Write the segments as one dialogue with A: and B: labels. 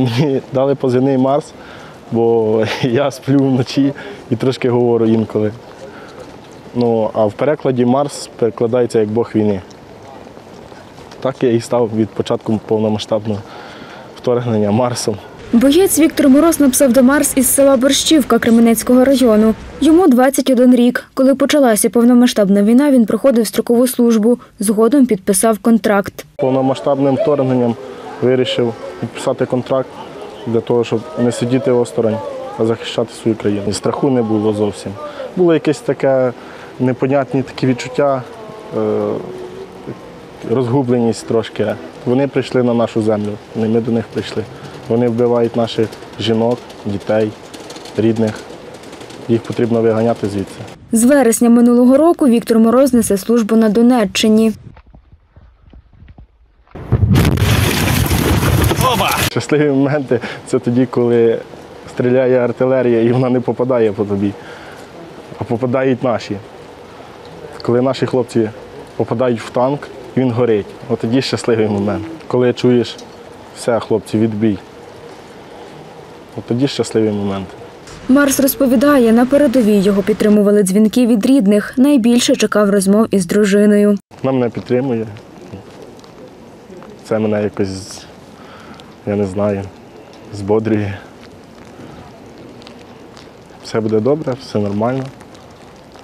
A: Мені дали позивний Марс, бо я сплю вночі і трошки говорю інколи. Ну, а в перекладі Марс перекладається як Бог війни. Так я і став від початку повномасштабного вторгнення Марсом.
B: Боєць Віктор Мороз на псевдомарс із села Борщівка Кременецького району. Йому 21 рік. Коли почалася повномасштабна війна, він проходив строкову службу. Згодом підписав контракт.
A: Повномасштабним вторгненням вирішив підписати контракт для того, щоб не сидіти осторонь, а захищати свою країну. І страху не було зовсім. Було якесь таке непонятні такі відчуття, е, розгубленість трошки. Вони прийшли на нашу землю, не ми до них прийшли. Вони вбивають наших жінок, дітей, рідних. Їх потрібно виганяти звідси.
B: З вересня минулого року Віктор Мороз несе службу на Донеччині.
A: Щасливі моменти це тоді, коли стріляє артилерія і вона не попадає по тобі, а попадають наші. Коли наші хлопці попадають в танк, він горить. От тоді щасливий момент. Коли чуєш, все, хлопці, відбій. От тоді щасливий момент.
B: Марс розповідає, на передовій його підтримували дзвінки від рідних. Найбільше чекав розмов із дружиною.
A: Вона мене підтримує. Це мене якось, я не знаю, збодрює. Все буде добре, все нормально.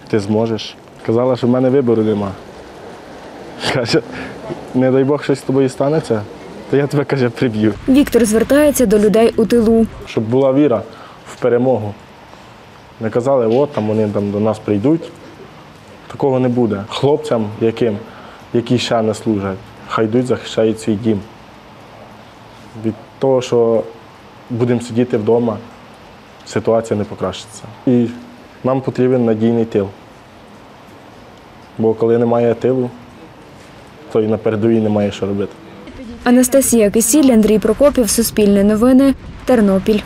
A: Ти зможеш. Казала, що в мене вибору нема. Каже, не дай Бог щось з тобою станеться, то я тебе каже, приб'ю.
B: Віктор звертається до людей у тилу.
A: Щоб була віра в перемогу. Не казали, от там вони там до нас прийдуть. Такого не буде. Хлопцям, яким, які ще не служать, хай йдуть, захищають свій дім. Від того, що будемо сидіти вдома, ситуація не покращиться. І нам потрібен надійний тил. Бо коли немає тилу, то і на передовій немає що робити.
B: Анастасія Кисіль, Андрій Прокопів, Суспільне новини, Тернопіль.